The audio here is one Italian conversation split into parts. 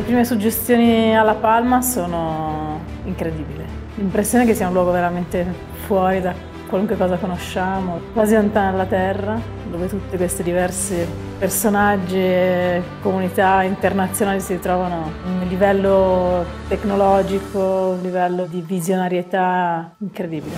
Le prime suggestioni alla Palma sono incredibili. L'impressione è che sia un luogo veramente fuori da qualunque cosa conosciamo, quasi lontana dalla Terra, dove tutti questi diversi personaggi e comunità internazionali si ritrovano un livello tecnologico, un livello di visionarietà incredibile.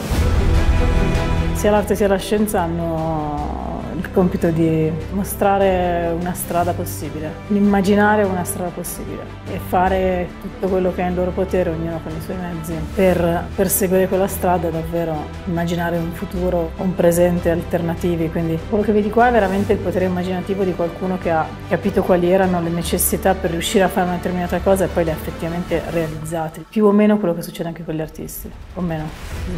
Sia l'arte sia la scienza hanno il compito di mostrare una strada possibile, immaginare una strada possibile e fare tutto quello che è in loro potere, ognuno con i suoi mezzi, per perseguire quella strada e davvero immaginare un futuro, un presente alternativi. Quindi quello che vedi qua è veramente il potere immaginativo di qualcuno che ha capito quali erano le necessità per riuscire a fare una determinata cosa e poi le ha effettivamente realizzate. Più o meno quello che succede anche con gli artisti, o meno,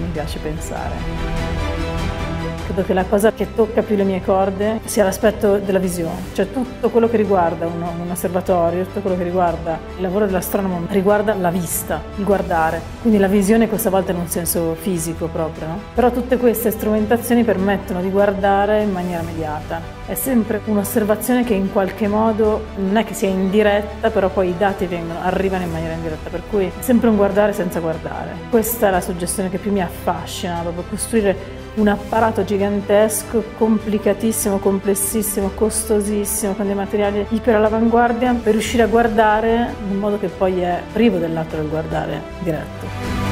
mi piace pensare. Credo che la cosa che tocca più le mie corde sia l'aspetto della visione, cioè tutto quello che riguarda un, un osservatorio, tutto quello che riguarda il lavoro dell'astronomo riguarda la vista, il guardare, quindi la visione questa volta in un senso fisico proprio, no? però tutte queste strumentazioni permettono di guardare in maniera immediata. È sempre un'osservazione che in qualche modo non è che sia indiretta, però poi i dati vengono, arrivano in maniera indiretta, per cui è sempre un guardare senza guardare. Questa è la suggestione che più mi affascina, proprio costruire un apparato gigantesco, complicatissimo, complessissimo, costosissimo, con dei materiali iper all'avanguardia per riuscire a guardare in modo che poi è privo dell'atto del guardare diretto.